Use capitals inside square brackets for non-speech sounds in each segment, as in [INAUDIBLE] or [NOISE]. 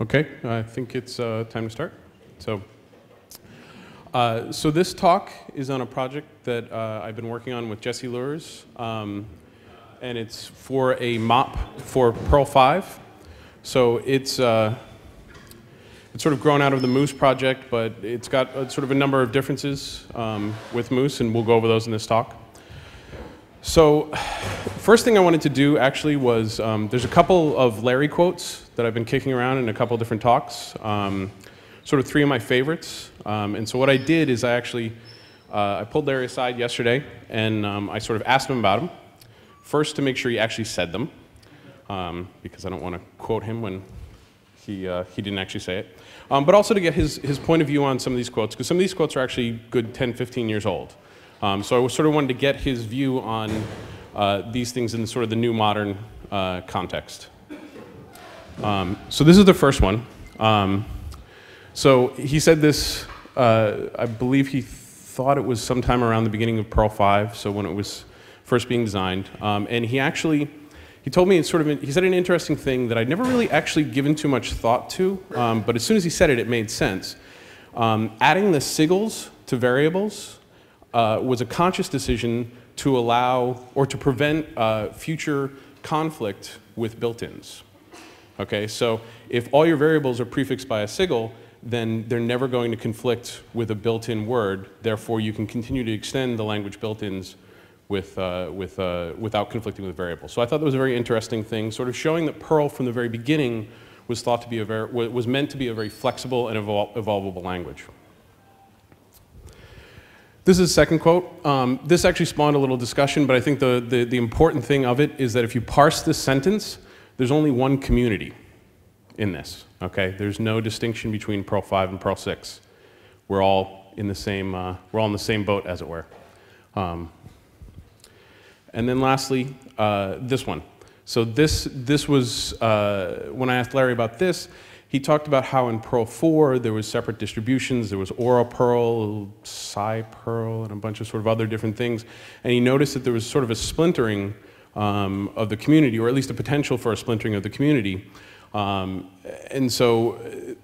Okay, I think it's uh, time to start. So, uh, so this talk is on a project that uh, I've been working on with Jesse Luehrs, um, and it's for a mop for Perl 5. So it's uh, it's sort of grown out of the Moose project, but it's got a, sort of a number of differences um, with Moose, and we'll go over those in this talk. So, first thing I wanted to do actually was um, there's a couple of Larry quotes that I've been kicking around in a couple different talks, um, sort of three of my favorites. Um, and so what I did is I actually uh, I pulled Larry aside yesterday and um, I sort of asked him about them. First, to make sure he actually said them, um, because I don't want to quote him when he, uh, he didn't actually say it. Um, but also to get his, his point of view on some of these quotes, because some of these quotes are actually good 10, 15 years old. Um, so I sort of wanted to get his view on these things in sort of the new modern uh, context. Um, so this is the first one. Um, so he said this, uh, I believe he thought it was sometime around the beginning of Perl 5, so when it was first being designed. Um, and he actually, he told me sort of, he said an interesting thing that I'd never really actually given too much thought to, um, but as soon as he said it, it made sense. Um, adding the sigils to variables uh, was a conscious decision to allow or to prevent uh, future conflict with built-ins. Okay, so if all your variables are prefixed by a sigil, then they're never going to conflict with a built-in word. Therefore, you can continue to extend the language built-ins with, uh, with, uh, without conflicting with variables. So I thought that was a very interesting thing, sort of showing that Perl from the very beginning was thought to be a very, was meant to be a very flexible and evol evolvable language. This is a second quote. Um, this actually spawned a little discussion, but I think the, the, the, important thing of it is that if you parse this sentence, there's only one community in this, okay? There's no distinction between Perl 5 and Perl 6. We're all in the same, uh, we're all in the same boat, as it were. Um, and then lastly, uh, this one. So this, this was, uh, when I asked Larry about this, he talked about how in Perl 4 there was separate distributions. There was Oraperl, Perl, and a bunch of sort of other different things. And he noticed that there was sort of a splintering um, of the community, or at least a potential for a splintering of the community. Um, and so uh,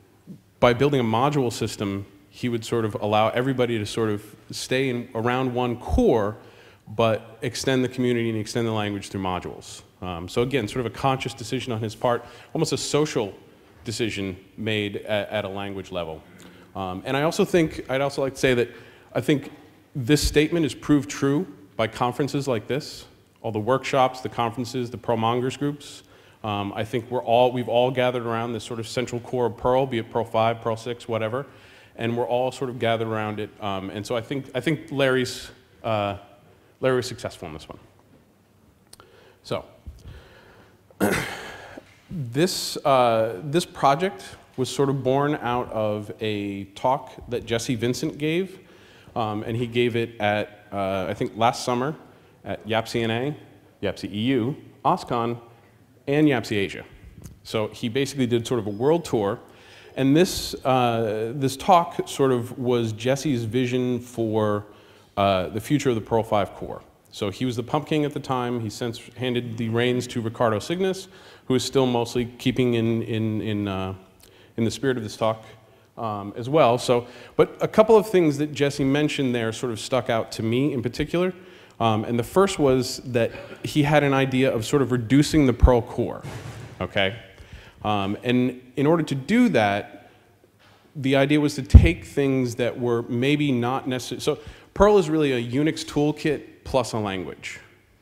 by building a module system, he would sort of allow everybody to sort of stay in, around one core, but extend the community and extend the language through modules. Um, so again, sort of a conscious decision on his part, almost a social decision made at, at a language level. Um, and I also think, I'd also like to say that I think this statement is proved true by conferences like this, all the workshops, the conferences, the Perlmongers groups. Um, I think we're all, we've all gathered around this sort of central core of Perl, be it Perl 5, Perl 6, whatever, and we're all sort of gathered around it. Um, and so I think, I think Larry's, uh, Larry was successful in this one. So, [CLEARS THROAT] this, uh, this project was sort of born out of a talk that Jesse Vincent gave, um, and he gave it at, uh, I think, last summer at YAPC-NA, YAPC EU, OSCON, and YAPC Asia. So he basically did sort of a world tour, and this, uh, this talk sort of was Jesse's vision for uh, the future of the Perl 5 core. So he was the pump king at the time. He since handed the reins to Ricardo Signes, who is still mostly keeping in, in, in, uh, in the spirit of this talk um, as well. So, but a couple of things that Jesse mentioned there sort of stuck out to me in particular. Um, and the first was that he had an idea of sort of reducing the Perl core, okay? Um, and in order to do that, the idea was to take things that were maybe not necessary. So Perl is really a Unix toolkit plus a language,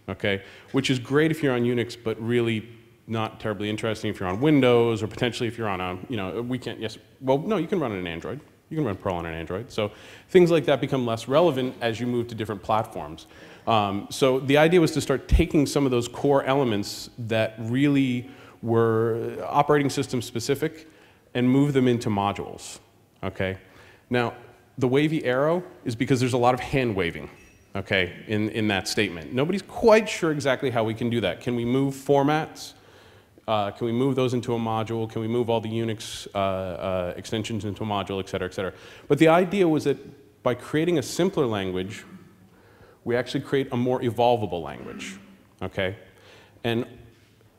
okay? Which is great if you're on Unix, but really not terribly interesting if you're on Windows or potentially if you're on a, you know, we can't, yes, well, no, you can run on an Android. You can run Perl on an Android. So things like that become less relevant as you move to different platforms. Um, so the idea was to start taking some of those core elements that really were operating system specific and move them into modules, okay? Now, the wavy arrow is because there's a lot of hand waving, okay, in, in that statement. Nobody's quite sure exactly how we can do that. Can we move formats? Uh, can we move those into a module? Can we move all the Unix uh, uh, extensions into a module, et cetera, et cetera? But the idea was that by creating a simpler language, we actually create a more evolvable language, okay? And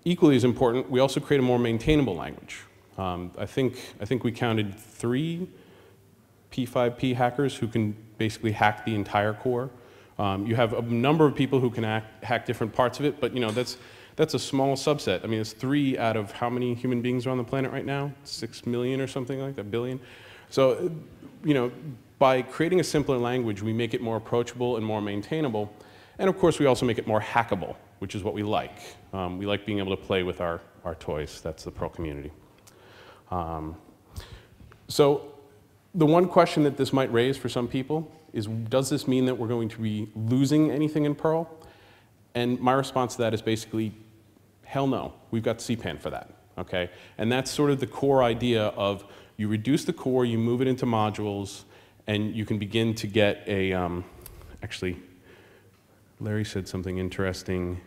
equally as important, we also create a more maintainable language, Um, I, think, I think we counted three P5P hackers who can basically hack the entire core. Um, you have a number of people who can hack, hack different parts of it, but you know, that's, that's a small subset. I mean, it's three out of how many human beings are on the planet right now? Six million or something like that, billion? So, you know, by creating a simpler language, we make it more approachable and more maintainable. And of course, we also make it more hackable, which is what we like. Um, we like being able to play with our, our toys. That's the Perl community. Um, so the one question that this might raise for some people is, does this mean that we're going to be losing anything in Perl? And my response to that is basically, hell no. We've got CPAN for that, okay? And that's sort of the core idea of you reduce the core, you move it into modules, and you can begin to get a, um, actually, Larry said something interesting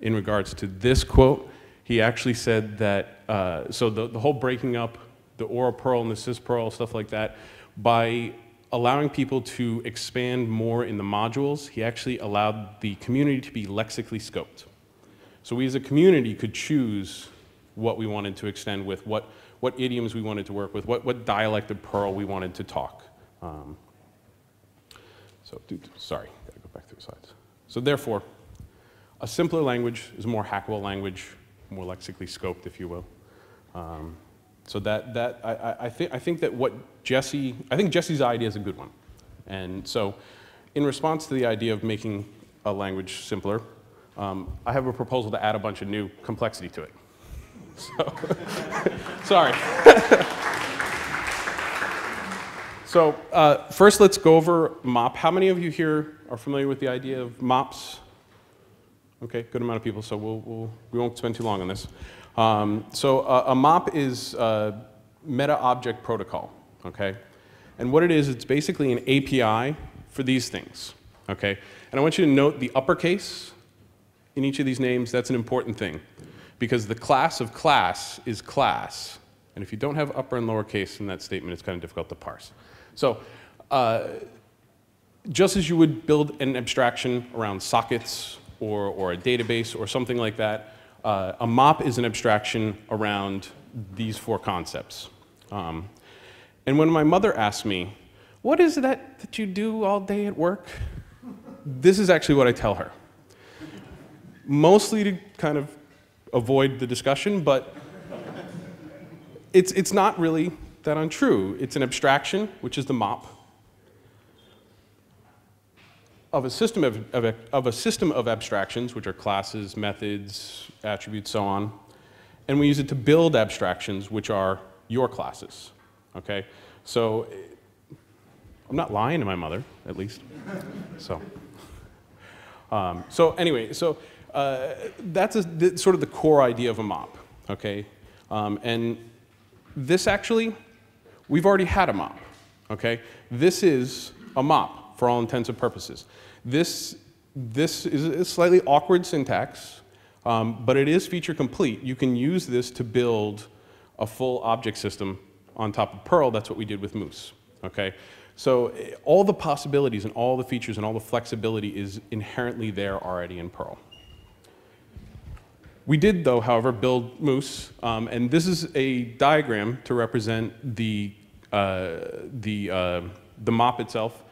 in regards to this quote. He actually said that, uh, so the, the whole breaking up the Oraperl and the Sys Perl, stuff like that, by allowing people to expand more in the modules, he actually allowed the community to be lexically scoped. So we as a community could choose what we wanted to extend with, what, what idioms we wanted to work with, what, what dialect of Perl we wanted to talk. Um, so, sorry, gotta go back through the slides. So therefore, a simpler language is a more hackable language, more lexically scoped, if you will. Um, so that, that I, I, think, I think that what Jesse, I think Jesse's idea is a good one. And so in response to the idea of making a language simpler, um, I have a proposal to add a bunch of new complexity to it. [LAUGHS] So, [LAUGHS] sorry. [LAUGHS] so uh, first let's go over MOP. How many of you here are familiar with the idea of MOPs? Okay, good amount of people, so we'll, we'll, we won't spend too long on this. Um, so uh, a MOP is Meta Object Protocol, okay? And what it is, it's basically an API for these things, okay? And I want you to note the uppercase in each of these names, that's an important thing. Because the class of class is class. And if you don't have upper and lower case in that statement, it's kind of difficult to parse. So uh, just as you would build an abstraction around sockets or, or a database or something like that, uh, a MOP is an abstraction around these four concepts. Um, and when my mother asked me, what is that that you do all day at work? This is actually what I tell her. Mostly to kind of avoid the discussion, but it's, it's not really that untrue. It's an abstraction, which is the MOP, of a system of, of, of a system of abstractions, which are classes, methods, attributes, so on, and we use it to build abstractions, which are your classes. Okay, so I'm not lying to my mother, at least. So, um, so anyway, so uh, that's a, the, sort of the core idea of a MOP. Okay, um, and this actually, we've already had a MOP. Okay, this is a MOP for all intents and purposes. This, this is a slightly awkward syntax, um, but it is feature complete. You can use this to build a full object system on top of Perl. That's what we did with Moose. Okay? So eh, all the possibilities and all the features and all the flexibility is inherently there already in Perl. We did, though, however, build Moose, um, and this is a diagram to represent the, uh, the, uh, the MOP itself.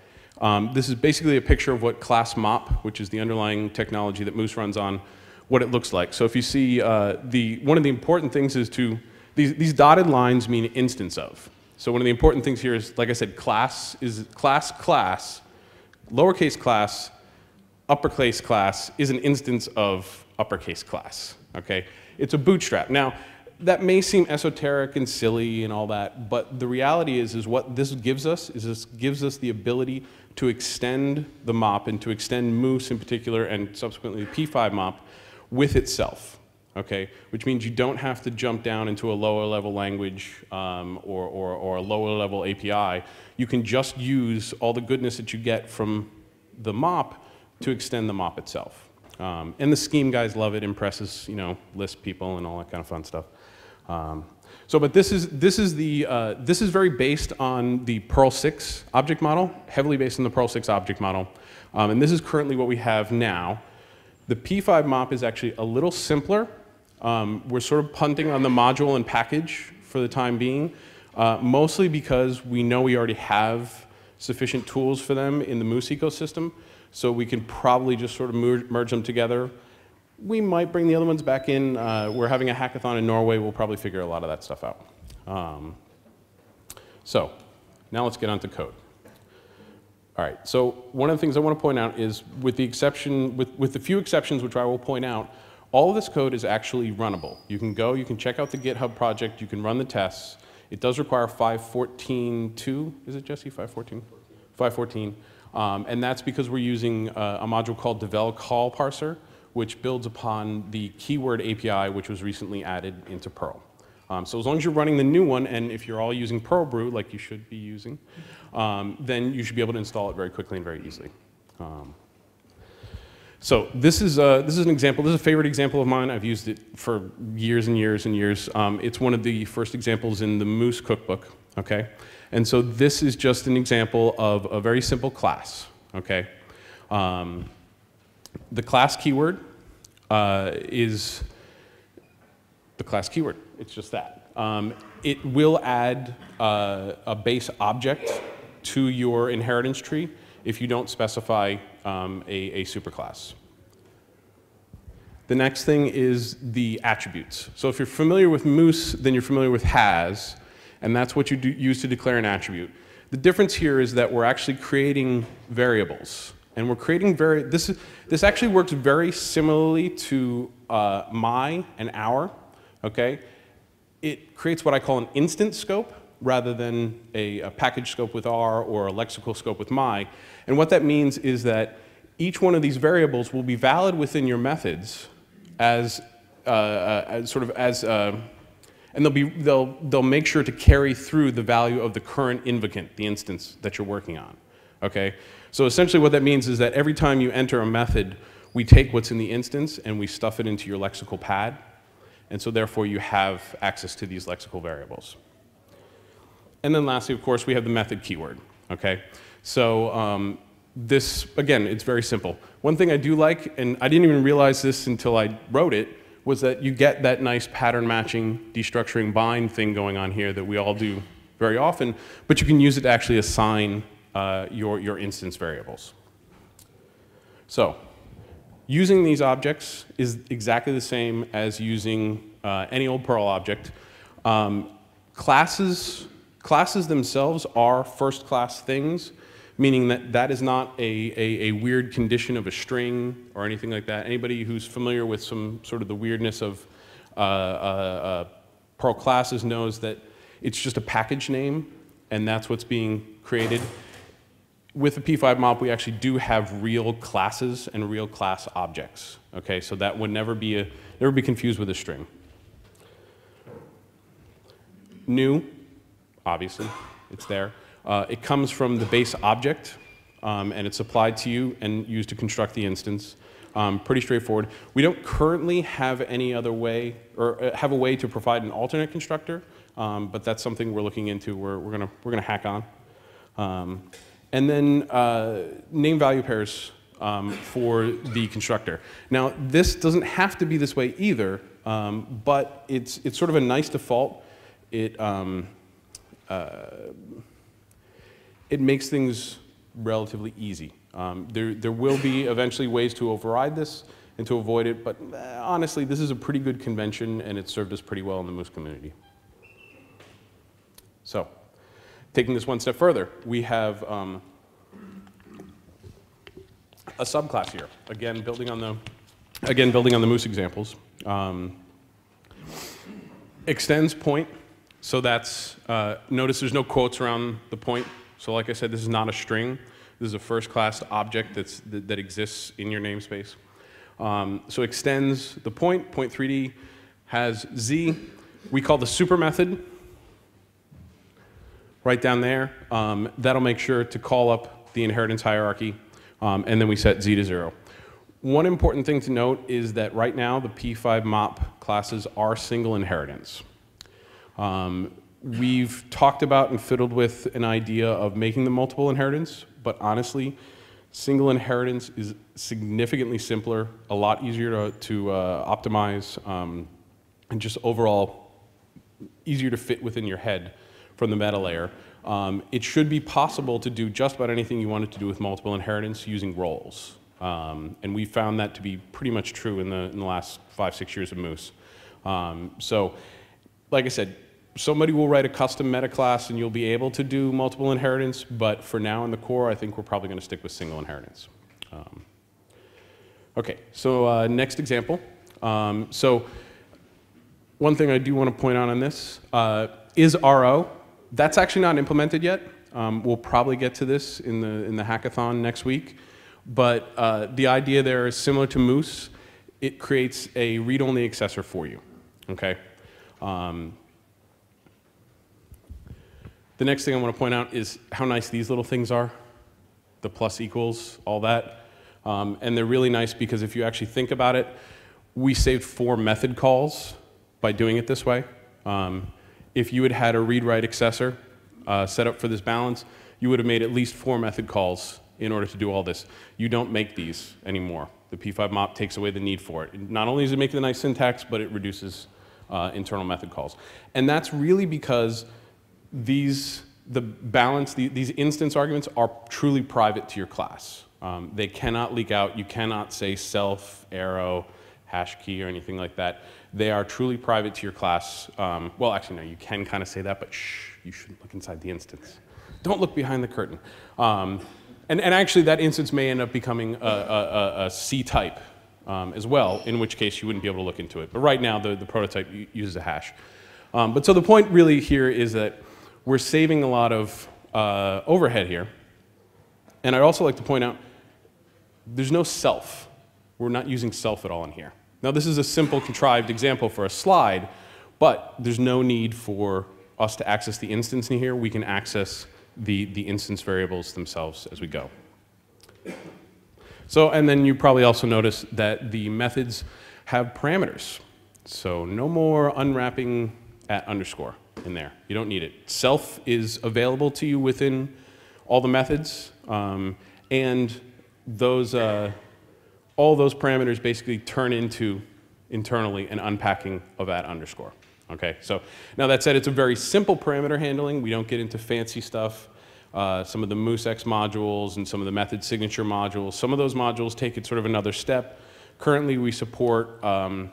Um, this is basically a picture of what class MOP, which is the underlying technology that Moose runs on, what it looks like. So if you see, uh, the, one of the important things is to, these, these dotted lines mean instance of. So one of the important things here is, like I said, class is class class, lowercase class, uppercase class is an instance of uppercase class, okay? It's a bootstrap. Now, that may seem esoteric and silly and all that, but the reality is, is what this gives us is this gives us the ability to extend the MOP and to extend Moose in particular and subsequently the P5 MOP with itself, okay? Which means you don't have to jump down into a lower level language um, or, or, or a lower level API. You can just use all the goodness that you get from the MOP to extend the MOP itself. Um, and the scheme guys love it, impresses, you know, Lisp people and all that kind of fun stuff. Um, so, but this is, this is, the, uh, this is very based on the Perl 6 object model, heavily based on the Perl 6 object model. Um, and this is currently what we have now. The P5 MOP is actually a little simpler Um, we're sort of punting on the module and package for the time being, uh, mostly because we know we already have sufficient tools for them in the Moose ecosystem, so we can probably just sort of merge them together. We might bring the other ones back in. Uh, we're having a hackathon in Norway. We'll probably figure a lot of that stuff out. Um, so now let's get on to code. All right, so one of the things I want to point out is with the exception, with, with the few exceptions which I will point out, all of this code is actually runnable. You can go, you can check out the GitHub project, you can run the tests. It does require 514.2, is it Jesse, 514? 514. Um, and that's because we're using uh, a module called Devel::CallParser, which builds upon the keyword API, which was recently added into Perl. Um, so as long as you're running the new one, and if you're all using perlbrew, like you should be using, um, then you should be able to install it very quickly and very easily. Um, so this is, uh, this is an example. This is a favorite example of mine. I've used it for years and years and years. Um, it's one of the first examples in the Moose cookbook, okay? And so this is just an example of a very simple class, okay? Um, the class keyword uh, is the class keyword. It's just that. Um, it will add uh, a base object to your inheritance tree if you don't specify um, a, a superclass. The next thing is the attributes. So if you're familiar with Moose, then you're familiar with has, and that's what you do, use to declare an attribute. The difference here is that we're actually creating variables. And we're creating very, this, is, this actually works very similarly to uh, my and our, okay? It creates what I call an instance scope rather than a, a package scope with our or a lexical scope with my. And what that means is that each one of these variables will be valid within your methods as, uh, uh, as sort of as, uh, and they'll, be, they'll, they'll make sure to carry through the value of the current invocant, the instance that you're working on, okay? So essentially what that means is that every time you enter a method, we take what's in the instance and we stuff it into your lexical pad, and so therefore you have access to these lexical variables. And then lastly, of course, we have the method keyword, okay? So um, this, again, it's very simple. One thing I do like, and I didn't even realize this until I wrote it, was that you get that nice pattern matching, destructuring bind thing going on here that we all do very often, but you can use it to actually assign uh, your, your instance variables. So, using these objects is exactly the same as using uh, any old Perl object. Um, classes, classes themselves are first class things, meaning that that is not a, a, a, weird condition of a string or anything like that. Anybody who's familiar with some sort of the weirdness of uh, uh, uh, Perl classes knows that it's just a package name, and that's what's being created. With the P5 mop, we actually do have real classes and real class objects. Okay, so that would never be a never be confused with a string. New, obviously, it's there. Uh, it comes from the base object, um, and it's applied to you and used to construct the instance. Um, pretty straightforward. We don't currently have any other way, or uh, have a way to provide an alternate constructor, um, but that's something we're looking into. We're, we're gonna we're gonna hack on. Um, and then uh, name value pairs um, for the constructor. Now this doesn't have to be this way either, um, but it's it's sort of a nice default. It uh, it makes things relatively easy. Um, there, there will be eventually ways to override this and to avoid it, but uh, honestly, this is a pretty good convention and it's served us pretty well in the Moose community. So, taking this one step further, we have um, a subclass here. Again, building on the, again, building on the Moose examples. Um, extends point, so that's, uh, notice there's no quotes around the point so like I said, this is not a string. This is a first class object that's, that, that exists in your namespace. Um, so extends the point. point, point 3D has Z. We call the super method right down there. Um, that'll make sure to call up the inheritance hierarchy, um, and then we set Z to zero. One important thing to note is that right now the P5 MOP classes are single inheritance. Um, We've talked about and fiddled with an idea of making the multiple inheritance, but honestly, single inheritance is significantly simpler, a lot easier to, to uh, optimize. Um, and just overall easier to fit within your head from the meta layer. Um, it should be possible to do just about anything you wanted to do with multiple inheritance using roles. Um, and we found that to be pretty much true in the, in the last five, six years of Moose. Um, so, like I said, somebody will write a custom meta class and you'll be able to do multiple inheritance, but for now in the core, I think we're probably going to stick with single inheritance. Um, okay, so uh, next example. Um, so one thing I do want to point out on this uh, is RO. That's actually not implemented yet. Um, we'll probably get to this in the, in the hackathon next week. But uh, the idea there is similar to Moose. It creates a read-only accessor for you, okay? Um, the next thing I want to point out is how nice these little things are. The plus equals, all that. Um, and they're really nice because if you actually think about it, we saved four method calls by doing it this way. Um, if you had had a read-write accessor uh, set up for this balance, you would have made at least four method calls in order to do all this. You don't make these anymore. The P5 mop takes away the need for it. Not only does it make the nice syntax, but it reduces uh, internal method calls. And that's really because these, the balance, the, these instance arguments are truly private to your class. Um, they cannot leak out. You cannot say self, arrow, hash key, or anything like that. They are truly private to your class. Um, well, actually, no, you can kind of say that, but shh, you shouldn't look inside the instance. Don't look behind the curtain. Um, and, and actually, that instance may end up becoming a, a, a C type um, as well, in which case you wouldn't be able to look into it. But right now, the, the prototype uses a hash. Um, but so the point really here is that we're saving a lot of uh, overhead here. And I'd also like to point out there's no self. We're not using self at all in here. Now, this is a simple, contrived example for a slide, but there's no need for us to access the instance in here. We can access the, the instance variables themselves as we go. So, and then you probably also notice that the methods have parameters. So no more unwrapping at underscore in there. You don't need it. Self is available to you within all the methods, um, and those, uh, all those parameters basically turn into internally an unpacking of at underscore. Okay, so now that said, it's a very simple parameter handling. We don't get into fancy stuff. Uh, some of the MooseX modules and some of the method signature modules. Some of those modules take it sort of another step. Currently, we support um,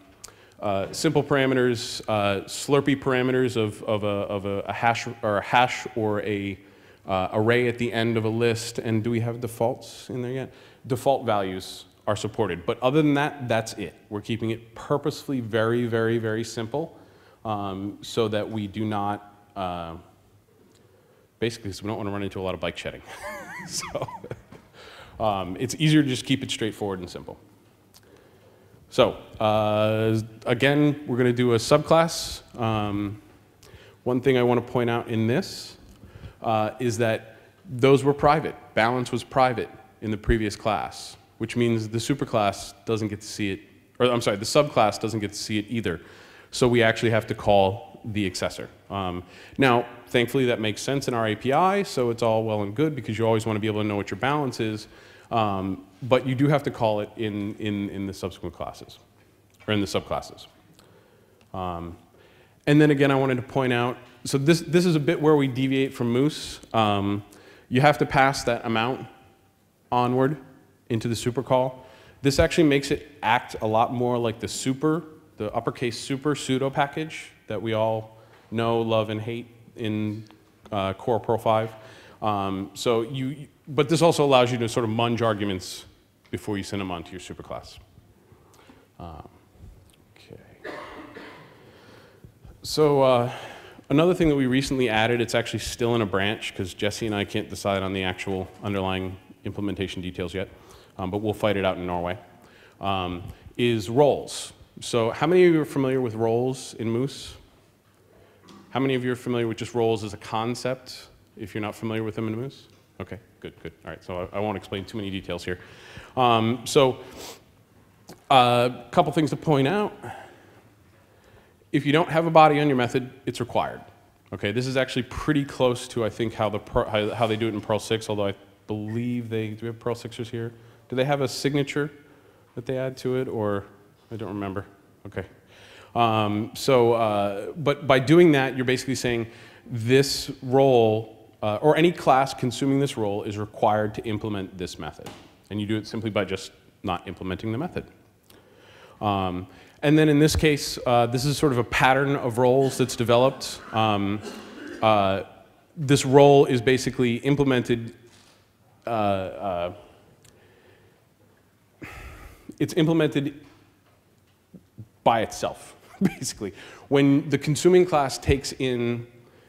uh, simple parameters, uh, Slurpy parameters of, of, a, of a, a, hash or a hash or a uh, array at the end of a list. And do we have defaults in there yet? Default values are supported. But other than that, that's it. We're keeping it purposefully very, very, very simple um, so that we do not, uh, basically, so we don't want to run into a lot of bike shedding. [LAUGHS] so [LAUGHS] um, it's easier to just keep it straightforward and simple. So uh, again, we're going to do a subclass. Um, one thing I want to point out in this uh, is that those were private. Balance was private in the previous class, which means the superclass doesn't get to see it, or I'm sorry, the subclass doesn't get to see it either. So we actually have to call the accessor. Um, now, thankfully, that makes sense in our API, so it's all well and good because you always want to be able to know what your balance is. Um, but you do have to call it in, in, in the subsequent classes, or in the subclasses. Um, and then again, I wanted to point out, so this, this is a bit where we deviate from Moose. Um, you have to pass that amount onward into the super call. This actually makes it act a lot more like the super the uppercase super pseudo package that we all know, love, and hate in uh, Core Perl 5. Um, so you, but this also allows you to sort of munge arguments before you send them on to your superclass. Um, okay. So uh, another thing that we recently added, it's actually still in a branch because Jesse and I can't decide on the actual underlying implementation details yet, um, but we'll fight it out in Norway, um, is roles. So how many of you are familiar with roles in Moose? How many of you are familiar with just roles as a concept, if you're not familiar with them in Moose? Okay, good, good. All right, so I, I won't explain too many details here. Um, so a uh, couple things to point out. If you don't have a body on your method, it's required. Okay, this is actually pretty close to, I think, how, the how, how they do it in Perl 6, although I believe they, do we have Perl 6ers here? Do they have a signature that they add to it, or I don't remember. Okay. Um, so, uh, but by doing that, you're basically saying this role, uh, or any class consuming this role, is required to implement this method. And you do it simply by just not implementing the method. Um, and then in this case, uh, this is sort of a pattern of roles that's developed. Um, uh, this role is basically implemented uh, uh it's implemented by itself, [LAUGHS] basically. When the consuming class takes in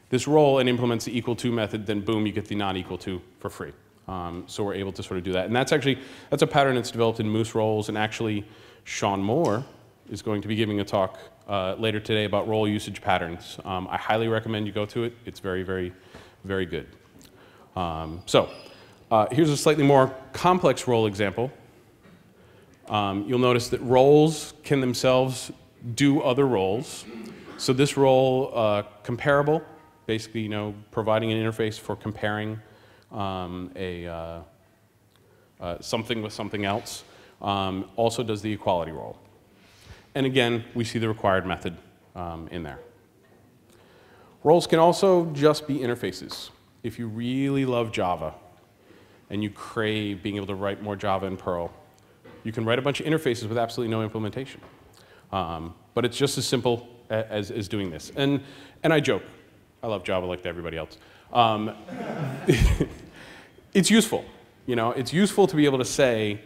this role and implements the equal to method, then boom, you get the not equal to for free. Um, so we're able to sort of do that. And that's actually, that's a pattern that's developed in Moose roles, and actually Shawn Moore is going to be giving a talk uh, later today about role usage patterns. Um, I highly recommend you go to it. It's very, very, very good. Um, so uh, here's a slightly more complex role example. Um, you'll notice that roles can themselves do other roles. So this role, uh, comparable, basically, you know, providing an interface for comparing um, a, uh, uh, something with something else, um, also does the equality role. And again, we see the required method um, in there. Roles can also just be interfaces. If you really love Java and you crave being able to write more Java in Perl, you can write a bunch of interfaces with absolutely no implementation. Um, but it's just as simple as, as doing this. And, and I joke, I love Java like everybody else. Um, [LAUGHS] it's useful. You know, it's useful to be able to say,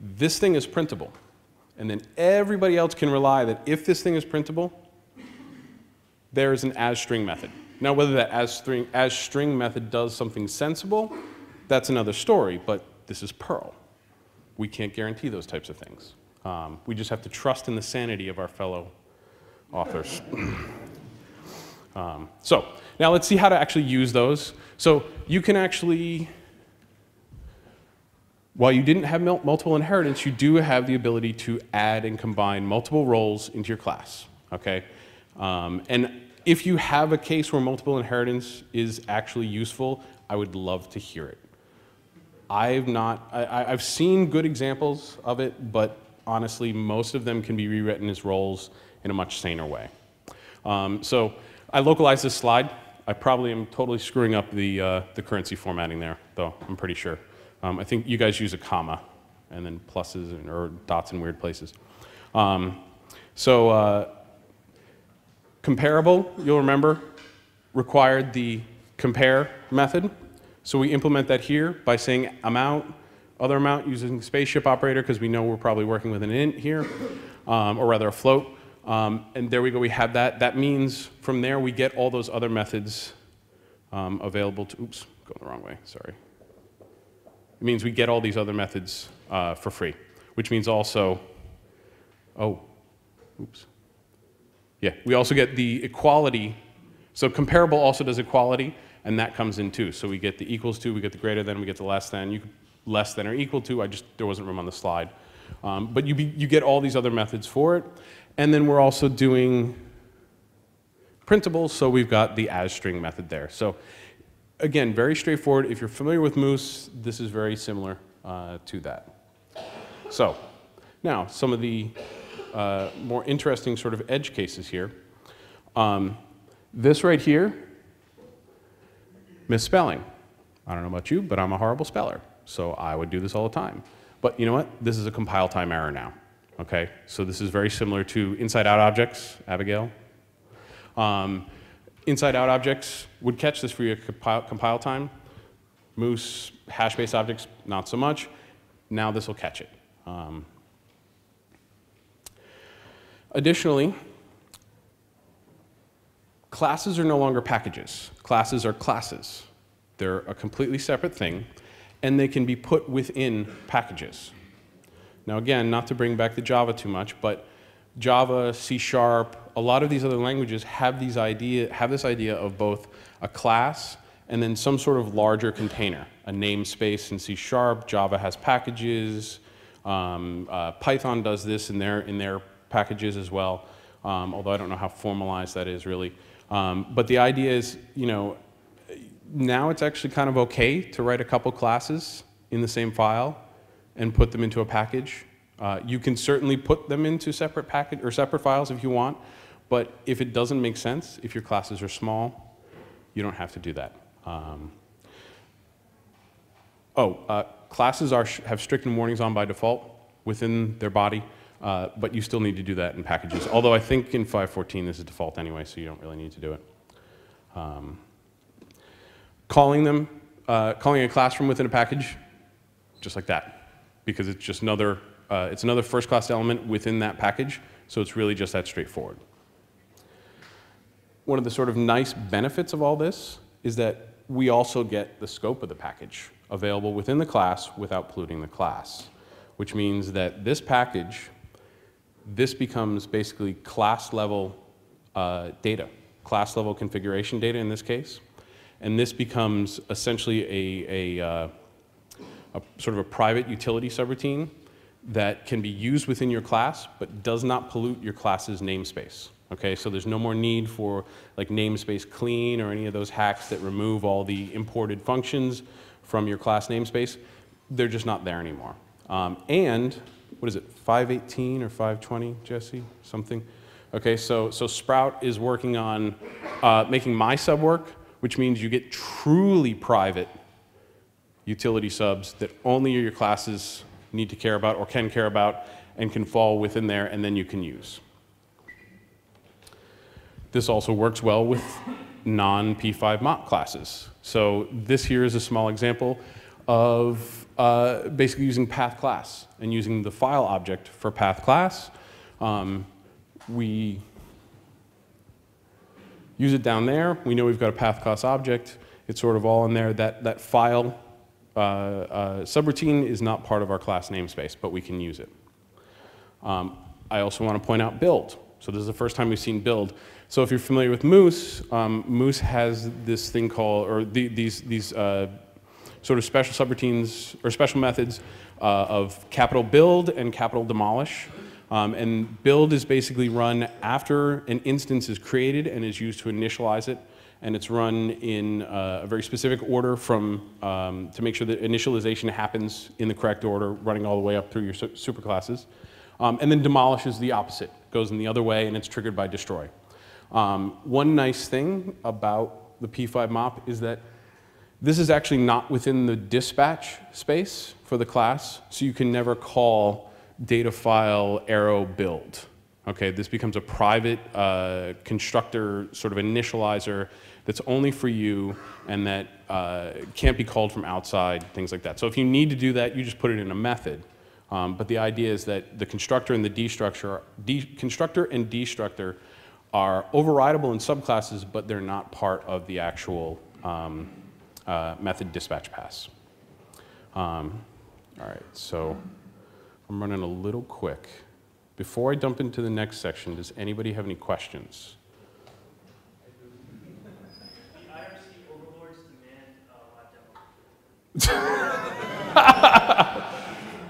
this thing is printable. And then everybody else can rely that if this thing is printable, there is an as string method. Now, whether that as string, as string method does something sensible, that's another story, but this is Perl. We can't guarantee those types of things. Um, we just have to trust in the sanity of our fellow authors. [CLEARS THROAT] um, so now let's see how to actually use those. So you can actually, while you didn't have multiple inheritance, you do have the ability to add and combine multiple roles into your class. Okay, um, and if you have a case where multiple inheritance is actually useful, I would love to hear it. I've not, I, have seen good examples of it, but honestly, most of them can be rewritten as roles in a much saner way. Um, so I localized this slide. I probably am totally screwing up the, uh, the currency formatting there, though, I'm pretty sure. Um, I think you guys use a comma and then pluses and, or dots in weird places. Um, so uh, comparable, you'll remember, required the compare method. So we implement that here by saying amount, other amount using spaceship operator because we know we're probably working with an int here, um, or rather a float. Um, and there we go, we have that. That means from there we get all those other methods um, available to, oops, going the wrong way, sorry. It means we get all these other methods uh, for free, which means also, oh, oops. Yeah, we also get the equality. So comparable also does equality and that comes in too. So we get the equals to, we get the greater than, we get the less than. You less than or equal to. I just there wasn't room on the slide, um, but you be, you get all these other methods for it, and then we're also doing printables. So we've got the as string method there. So again, very straightforward. If you're familiar with Moose, this is very similar uh, to that. So now some of the uh, more interesting sort of edge cases here. Um, this right here misspelling. I don't know about you, but I'm a horrible speller, so I would do this all the time. But you know what? This is a compile time error now. Okay, so this is very similar to inside-out objects, Abigail. Um, inside-out objects would catch this for your compile, compile time. Moose hash-based objects, not so much. Now this will catch it. Um, additionally, Classes are no longer packages. Classes are classes. They're a completely separate thing, and they can be put within packages. Now again, not to bring back the Java too much, but Java, C Sharp, a lot of these other languages have, these idea, have this idea of both a class and then some sort of larger container, a namespace in C Sharp, Java has packages, um, uh, Python does this in their, in their packages as well, um, although I don't know how formalized that is really. Um, but the idea is, you know, now it's actually kind of okay to write a couple classes in the same file and put them into a package. Uh, you can certainly put them into separate package or separate files if you want, but if it doesn't make sense, if your classes are small, you don't have to do that. Um, oh, uh, classes are, have strict warnings on by default within their body, uh, but you still need to do that in packages. Although I think in 5.14 this is default anyway, so you don't really need to do it. Um, calling them, uh, calling a classroom within a package, just like that, because it's just another, uh, it's another first-class element within that package, so it's really just that straightforward. One of the sort of nice benefits of all this is that we also get the scope of the package available within the class without polluting the class, which means that this package, this becomes basically class level uh, data, class level configuration data in this case, and this becomes essentially a, a, uh, a sort of a private utility subroutine that can be used within your class but does not pollute your class's namespace. Okay, so there's no more need for like namespace clean or any of those hacks that remove all the imported functions from your class namespace. They're just not there anymore. Um, and what is it, 518 or 520, Jesse? Something? Okay, so, so Sprout is working on uh, making my sub work, which means you get truly private utility subs that only your classes need to care about or can care about and can fall within there and then you can use. This also works well with non-P5 mop classes. So this here is a small example of uh, basically using path class and using the file object for path class. Um, we use it down there. We know we've got a path class object. It's sort of all in there. That, that file uh, uh, subroutine is not part of our class namespace, but we can use it. Um, I also want to point out build. So this is the first time we've seen build. So if you're familiar with Moose, um, Moose has this thing called, or the, these, these uh, sort of special subroutines or special methods uh, of capital build and capital demolish. Um, and build is basically run after an instance is created and is used to initialize it. And it's run in uh, a very specific order from, um, to make sure that initialization happens in the correct order, running all the way up through your su superclasses. Um, and then demolish is the opposite, goes in the other way and it's triggered by destroy. Um, one nice thing about the P5 mop is that this is actually not within the dispatch space for the class, so you can never call data file arrow build. Okay, this becomes a private uh, constructor sort of initializer that's only for you and that uh, can't be called from outside, things like that. So if you need to do that, you just put it in a method. Um, but the idea is that the constructor and the destructor, de constructor and destructor are overridable in subclasses, but they're not part of the actual um, uh, method dispatch pass. Um, all right, so I'm running a little quick. Before I dump into the next section, does anybody have any questions? The IRC overlords demand a live demo.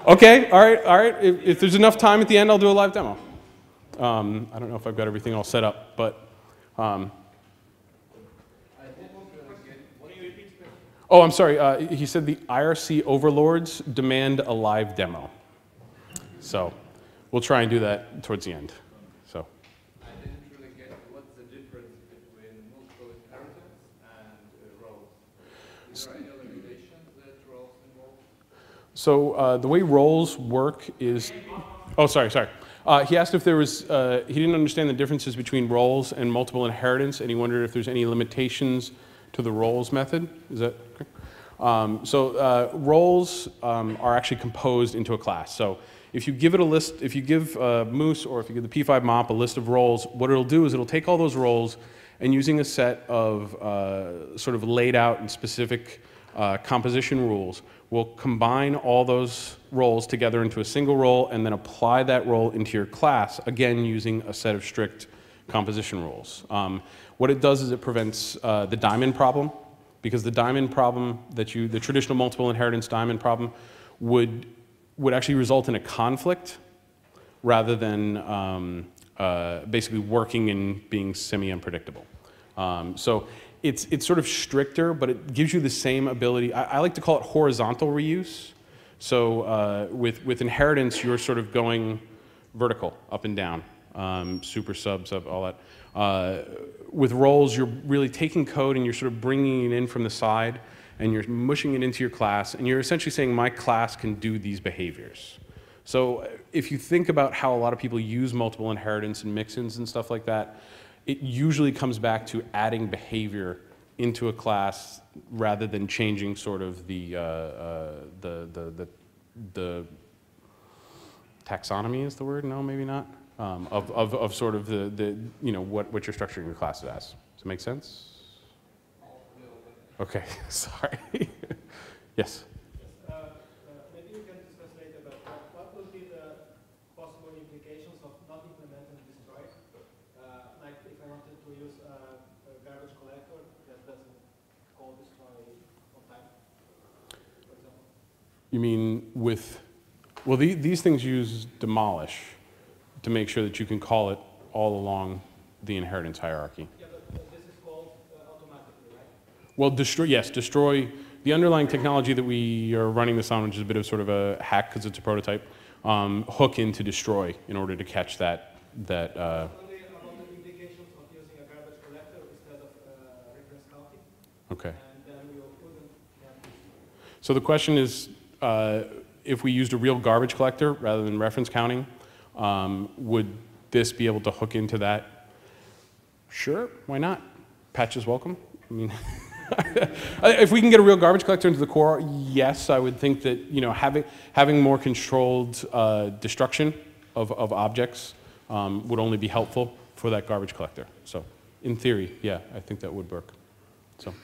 [LAUGHS] okay, all right, all right. If, if, there's enough time at the end, I'll do a live demo. Um, I don't know if I've got everything all set up, but. Um, oh, I'm sorry. Uh, he said the IRC overlords demand a live demo. So we'll try and do that towards the end. So. I didn't really get what's the difference between multiple inheritance and uh, roles. Is there any limitations that roles involve? So uh, the way roles work is, oh, sorry, sorry. Uh, he asked if there was, uh, he didn't understand the differences between roles and multiple inheritance, and he wondered if there's any limitations to the roles method. Is that okay? Um, so uh, roles um, are actually composed into a class. So if you give it a list, if you give uh, Moose or if you give the P5 mop a list of roles, what it'll do is it'll take all those roles and using a set of uh, sort of laid out and specific uh, composition rules, will combine all those roles together into a single role and then apply that role into your class, again using a set of strict composition rules. Um, what it does is it prevents uh, the diamond problem, because the diamond problem that you, the traditional multiple inheritance diamond problem, would, would actually result in a conflict rather than um, uh, basically working and being semi-unpredictable. Um, so it's, it's sort of stricter, but it gives you the same ability. I, I like to call it horizontal reuse So uh, with, with inheritance, you're sort of going vertical, up and down, um, super sub, sub, all that. Uh, with roles, you're really taking code and you're sort of bringing it in from the side and you're mushing it into your class and you're essentially saying my class can do these behaviors. So if you think about how a lot of people use multiple inheritance and mix-ins and stuff like that, it usually comes back to adding behavior into a class rather than changing sort of the, uh, uh, the, the, the, the taxonomy is the word? No, maybe not. Um, of, of, of sort of the, the, you know, what, what you're structuring your classes as. Does it make sense? Okay, [LAUGHS] sorry. yes? Uh, uh, maybe you can discuss later, but what- what would be the possible implications of not implementing destroy? Uh, like if I wanted to use a a garbage collector that doesn't call destroy on time, for example. You mean with, well, the, these things use demolish to make sure that you can call it all along the inheritance hierarchy. Yeah, but uh, this is called uh, automatically, right? Well, destroy, yes, destroy, the underlying technology that we are running this on, which is a bit of sort of a hack because it's a prototype, um, hook into destroy in order to catch that, that, uh, Only about the implications of using a garbage collector instead of reference counting, okay. and then we wouldn't have this. So the question is, uh, if we used a real garbage collector rather than reference counting, um, would this be able to hook into that? Sure, why not? Patch is welcome. I mean, [LAUGHS] [LAUGHS] if we can get a real garbage collector into the core, yes, I would think that you know having having more controlled uh, destruction of, of objects um, would only be helpful for that garbage collector. So, in theory, yeah, I think that would work. So.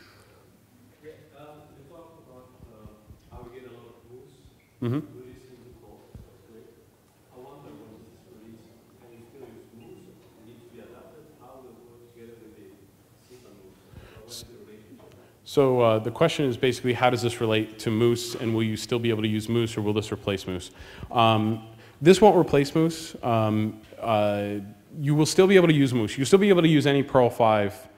Yeah, um, you talked about uh, how we get a lot of Moose mhm. releasing the code. That's great. I wonder when this is released, can you still use Moose? Need to be adapted? How will it work together with the system Moose? Or what is the relationship? So uh, the question is basically, how does this relate to Moose, and will you still be able to use Moose, or will this replace Moose? Um, this won't replace Moose. Um, uh, you will still be able to use Moose. You'll still be able to use any Perl 5,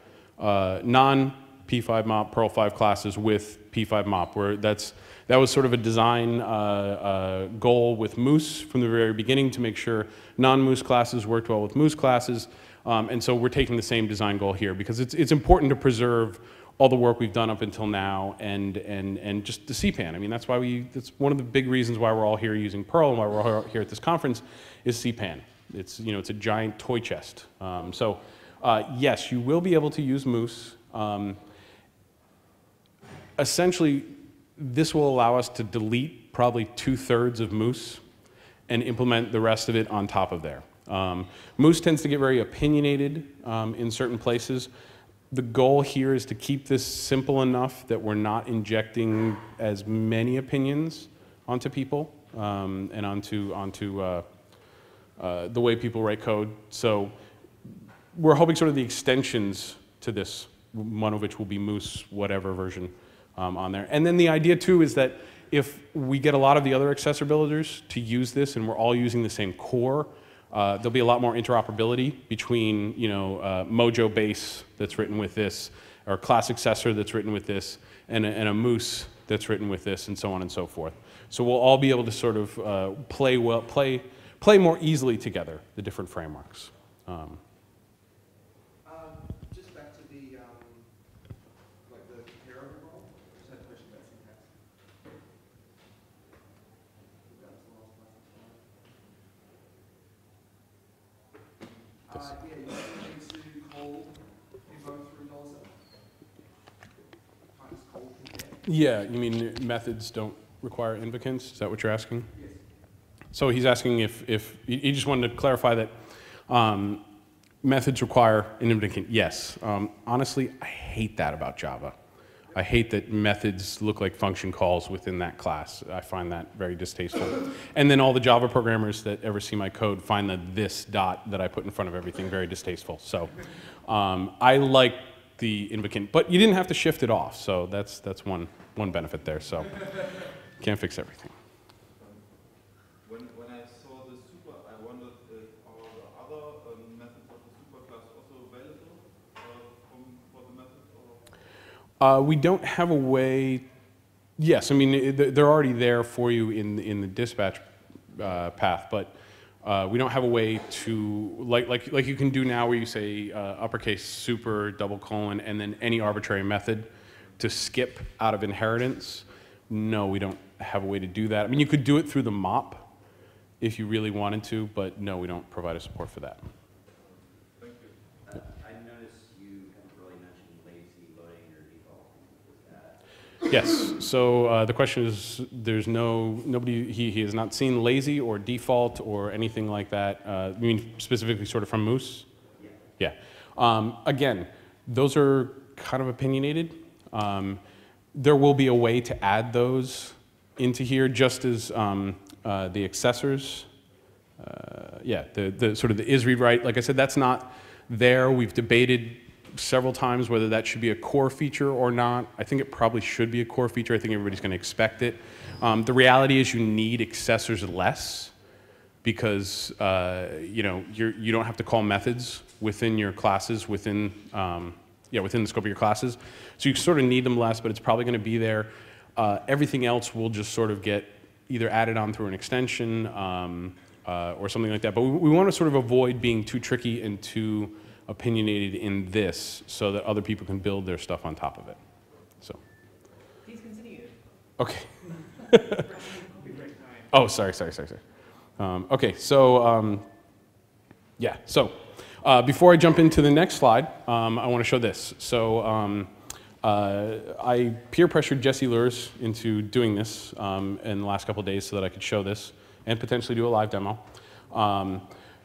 uh, non-P5 MOP Perl 5 classes with P5 MOP, where that's, that was sort of a design uh, uh, goal with Moose from the very beginning to make sure non-Moose classes worked well with Moose classes. Um, and so we're taking the same design goal here because it's, it's important to preserve all the work we've done up until now and, and, and just the CPAN. I mean, that's why we, that's one of the big reasons why we're all here using Perl and why we're all here at this conference is CPAN. It's, you know, it's a giant toy chest. Um, so uh, yes, you will be able to use Moose. Um, essentially, this will allow us to delete probably two-thirds of Moose and implement the rest of it on top of there. Um, Moose tends to get very opinionated um, in certain places. The goal here is to keep this simple enough that we're not injecting as many opinions onto people um, and onto, onto uh, uh, the way people write code. So we're hoping sort of the extensions to this, one of which will be Moose, whatever version um, on there. And then the idea too is that if we get a lot of the other accessor builders to use this and we're all using the same core, uh, there'll be a lot more interoperability between, you know, uh, Mojo base that's written with this, or class accessor that's written with this, and a, and a Moose that's written with this, and so on and so forth. So we'll all be able to sort of uh, play well, play, play more easily together, the different frameworks. Um, just back to the, um, like the compare overall, just had a question about syntax. That was the last one. Yes. Uh, yeah, you need to call info through dollar seven. Can't just call compare. Yeah, you mean methods don't require invocants? Is that what you're asking? Yes. So he's asking if, if he just wanted to clarify that um, methods require an invocant. Yes. Um, honestly, I hate that about Java. I hate that methods look like function calls within that class. I find that very distasteful. And then all the Java programmers that ever see my code find the this dot that I put in front of everything very distasteful. So um, I like the invocant, but you didn't have to shift it off. So that's, that's one, one benefit there. So can't fix everything. When, when I saw the super, I wondered if the other methods of the superclass also available uh, from, for the method? Or? Uh, we don't have a way Yes, I mean, it- they're already there for you in, in the dispatch uh, path, but uh, we don't have a way to, like, like, like you can do now where you say uh, uppercase super, double colon, and then any arbitrary method to skip out of inheritance. No, we don't have a way to do that. I mean, you could do it through the mop if you really wanted to, but no, we don't provide a support for that. Thank you. Uh, I noticed you haven't really mentioned lazy loading or default. Is that, Yes, so uh, the question is, there's no, nobody, he, he has not seen lazy or default or anything like that. Uh, You mean specifically sort of from Moose? yeah. Yeah. Um, Again, those are kind of opinionated. Um, There will be a way to add those into here, just as um, uh, the accessors, uh, yeah, the, the sort of the is read write, like I said, that's not there. We've debated several times whether that should be a core feature or not. I think it probably should be a core feature. I think everybody's going to expect it. Um, the reality is you need accessors less because uh, you know you're, you don't have to call methods within your classes within um, yeah within the scope of your classes. So you sort of need them less, but it's probably going to be there. Uh, everything else will just sort of get either added on through an extension um, uh, or something like that. But we, we want to sort of avoid being too tricky and too opinionated in this, so that other people can build their stuff on top of it. So Please continue. okay. Be break time. Oh, sorry, sorry, sorry, sorry. Um, okay, so um, yeah, so uh, before I jump into the next slide, um, I want to show this. So um, uh, I peer pressured Jesse Luehrs into doing this um, in the last couple days so that I could show this and potentially do a live demo. Um,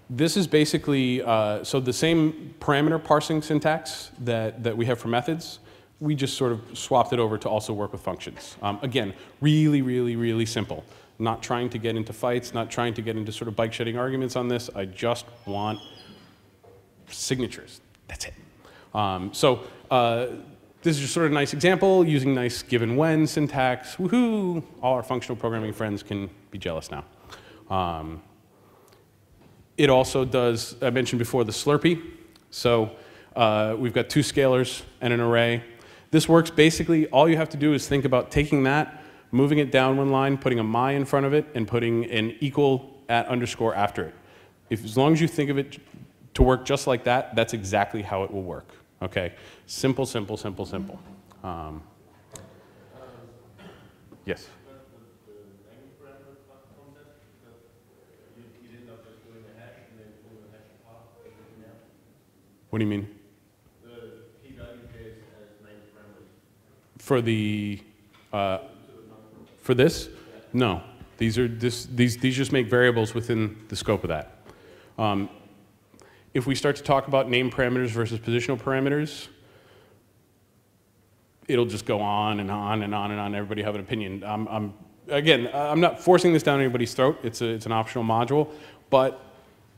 this is basically, uh, so the same parameter parsing syntax that, that we have for methods, we just sort of swapped it over to also work with functions. Um, again, really, really, really simple. Not trying to get into fights, not trying to get into sort of bike shedding arguments on this. I just want signatures. That's it. Um, so uh, this is just sort of a nice example using nice given when syntax. Woohoo! All our functional programming friends can be jealous now. Um, it also does, I mentioned before, the slurpy. So uh, we've got two scalars and an array. This works basically, all you have to do is think about taking that, moving it down one line, putting a my in front of it, and putting an equal at underscore after it. If, as long as you think of it to work just like that, that's exactly how it will work. Okay? Simple, simple, simple, simple. Um, yes? What do you mean? For the, uh, for this? No. These are, this, these, these just make variables within the scope of that. Um, if we start to talk about name parameters versus positional parameters, it'll just go on and on and on and on. Everybody have an opinion. I'm, I'm, again, I'm not forcing this down anybody's throat. It's, a, it's an optional module, but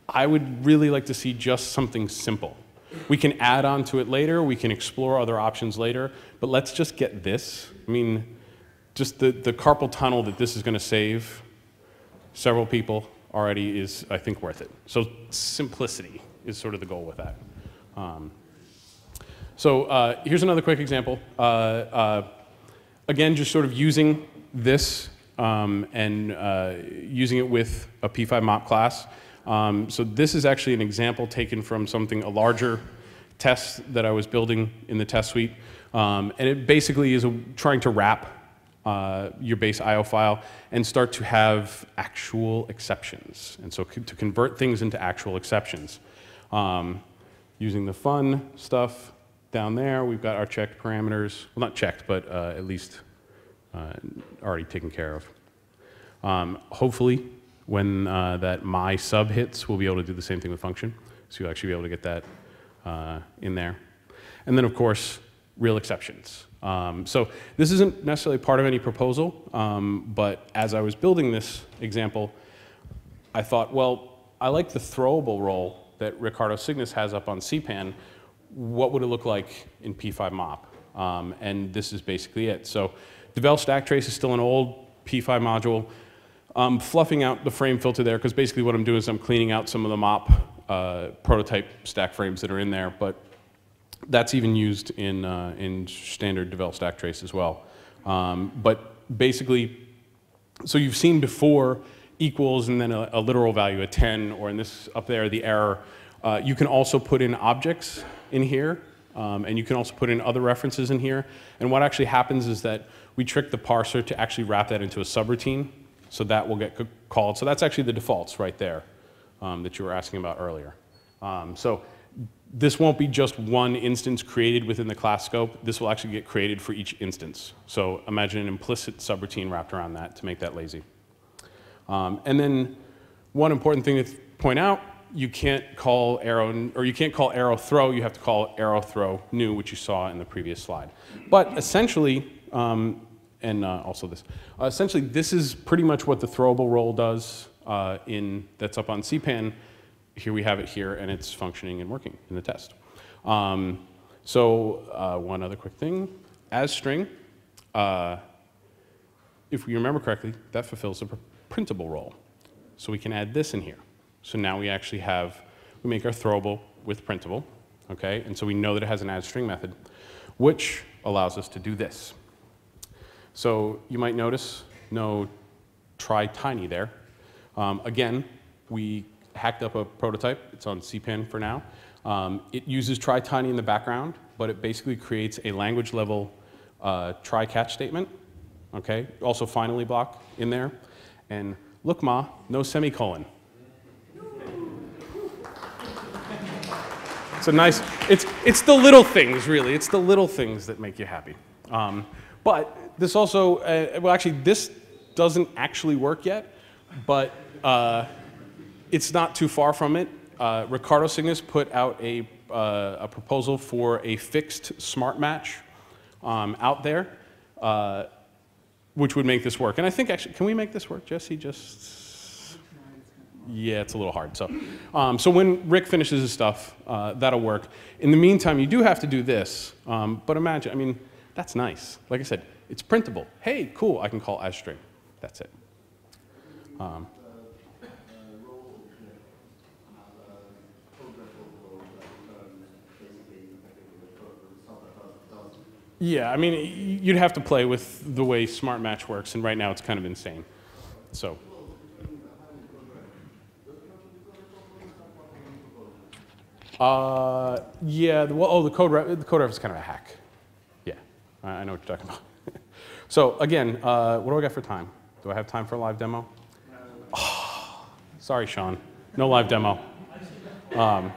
I would really like to see just something simple. We can add on to it later. We can explore other options later, but let's just get this. I mean, just the, the carpal tunnel that this is going to save several people already is, I think, worth it. So simplicity is sort of the goal with that. Um, so uh, here's another quick example. Uh, uh, again, just sort of using this um, and uh, using it with a P5 mop class. Um, so this is actually an example taken from something, a larger test that I was building in the test suite. Um, and it basically is a, trying to wrap uh, your base IO file and start to have actual exceptions. And so to convert things into actual exceptions. Um, using the fun stuff down there, we've got our checked parameters. Well, not checked, but uh, at least uh, already taken care of. Um, hopefully, when uh, that my sub hits, we'll be able to do the same thing with function. So you'll actually be able to get that uh, in there. And then, of course, real exceptions. Um, so this isn't necessarily part of any proposal, um, but as I was building this example, I thought, well, I like the throwable role that Ricardo Signes has up on CPAN. What would it look like in P5 MOP? Um, and this is basically it. So Devel stack trace is still an old P5 module. I'm fluffing out the frame filter there because basically what I'm doing is I'm cleaning out some of the MOP uh, prototype stack frames that are in there, but that's even used in, uh, in standard Devel stack trace as well. Um, but basically, so you've seen before equals and then a, a literal value, a 10, or in this up there, the error. Uh, you can also put in objects in here, um, and you can also put in other references in here. And what actually happens is that we trick the parser to actually wrap that into a subroutine, so that will get called. So that's actually the defaults right there um, that you were asking about earlier. Um, so this won't be just one instance created within the class scope. This will actually get created for each instance. So imagine an implicit subroutine wrapped around that to make that lazy. Um, and then one important thing to point out, you can't call arrow, or you can't call arrow throw, you have to call arrow throw new, which you saw in the previous slide. But essentially, um, and uh, also this, uh, essentially this is pretty much what the throwable role does uh, in, that's up on CPAN. Here we have it here, and it's functioning and working in the test. Um, so uh, one other quick thing, as string, uh, if we remember correctly, that fulfills a printable role. So we can add this in here. So now we actually have, we make our throwable with printable, okay? And so we know that it has an add string method, which allows us to do this. So you might notice no try tiny there. Um, again, we hacked up a prototype. It's on CPAN for now. Um, it uses try tiny in the background, but it basically creates a language level uh, try catch statement. Okay, also finally block in there. And look, ma, no semicolon. It's a nice, it's, it's the little things, really. It's the little things that make you happy. Um, but this also, uh, well, actually, this doesn't actually work yet, but uh, it's not too far from it. Uh, Ricardo Signes put out a, uh, a proposal for a fixed smart match um, out there, uh, which would make this work. And I think actually, can we make this work, Jesse? Just yeah, it's a little hard. So, um, so when Rick finishes his stuff, uh, that'll work. In the meantime, you do have to do this. Um, but imagine, I mean, that's nice. Like I said, it's printable. Hey, cool, I can call as string. That's it. Um, yeah, I mean, you'd have to play with the way Smart Match works, and right now it's kind of insane. So. Uh, yeah, the, well, oh, the code, ref, the code ref is kind of a hack. Yeah, I, I know what you're talking about. So again, uh, what do I got for time? Do I have time for a live demo? Oh, [SIGHS] sorry, Shawn. No live demo. Um,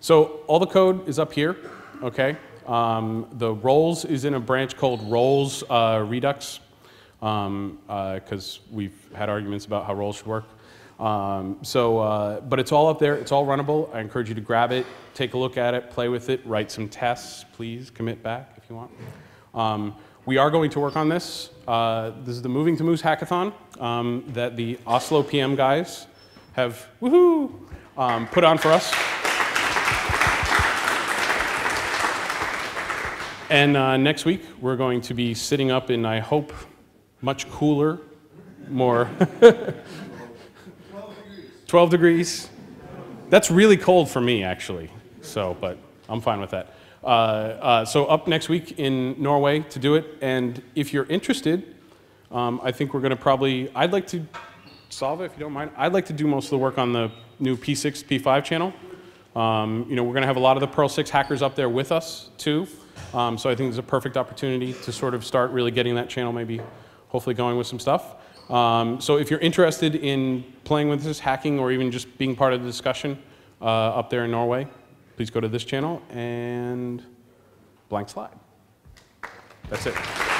so all the code is up here, okay? Um, the roles is in a branch called roles uh, redux, because um, uh, we've had arguments about how roles should work. Um, so, uh, but it's all up there. It's all runnable. I encourage you to grab it, take a look at it, play with it, write some tests. Please commit back if you want. We are going to work on this. Uh, this is the Moving to Moose hackathon um, that the Oslo PM guys have woohoo um, put on for us. And uh, next week we're going to be sitting up in, I hope, much cooler, more [LAUGHS] 12 degrees. That's really cold for me, actually. So, but I'm fine with that. Uh, uh, so, up next week in Norway to do it. And if you're interested, um, I think we're going to probably, I'd like to solve it if you don't mind. I'd like to do most of the work on the new P6, P5 channel. Um, you know, we're going to have a lot of the Perl 6 hackers up there with us, too. Um, so, I think it's a perfect opportunity to sort of start really getting that channel maybe hopefully going with some stuff. Um, so if you're interested in playing with this, hacking, or even just being part of the discussion uh, up there in Norway, please go to this channel and blank slide. That's it.